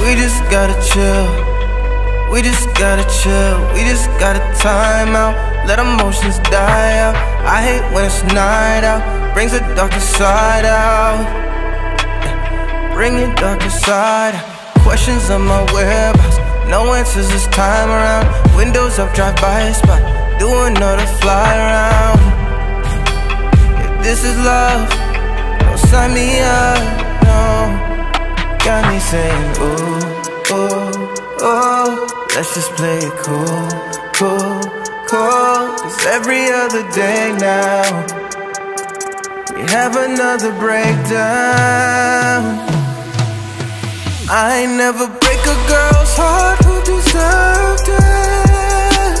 We just gotta chill. We just gotta chill. We just gotta time out. Let emotions die out. I hate when it's night out. Brings the darker side out. Bring your darker side. Questions on my whereabouts. No answers this time around. Windows up, drive by spot. Do another fly around. If this is love, don't sign me up. No. Got me saying, ooh, ooh, ooh. Let's just play it cool, cool, cool. Cause every other day now, we have another breakdown. I never break a girl's heart who deserved it.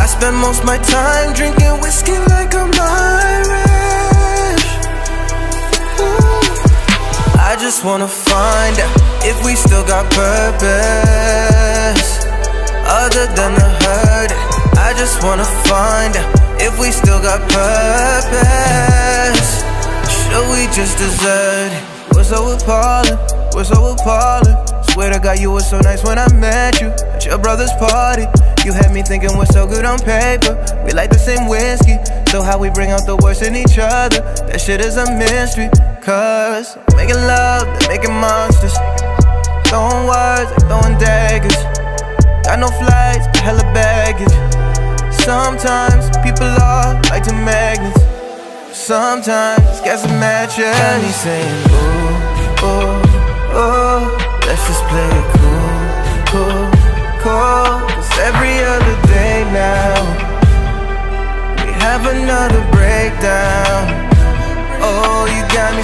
I spend most my time drinking whiskey like I'm Irish. Wanna find out if we still got purpose other than the hurt. I just wanna find out if we still got purpose. Should we just desert it? We're so appalling, we're so appalling. Swear to God, you were so nice when I met you at your brother's party. You had me thinking we're so good on paper. We like the same whiskey, so how we bring out the worst in each other? That shit is a mystery. Cause I'm making love, they're making monsters. Throwing words, like throwing daggers. Got no flights, but hella baggage. Sometimes people are like two magnets. Sometimes gas and matches. Got me saying, ooh, ooh, ooh. Let's just play it cool, cool, cool. Cause every other day now, we have another breakdown.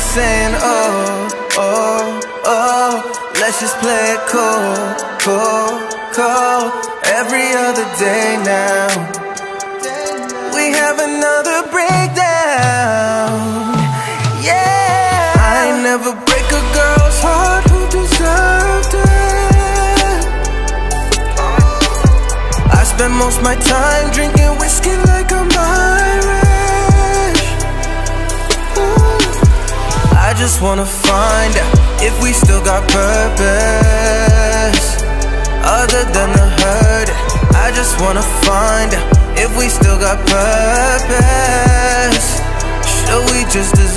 Saying, oh, oh, oh. Let's just play it cool, cool, cool. Every other day now, we have another breakdown. Yeah, I never break a girl's heart who deserved it. I spend most my time drinking whiskey like I'm Irish. Just wanna find out if we still got purpose other than the hurt. I just wanna find out if we still got purpose. Should we just?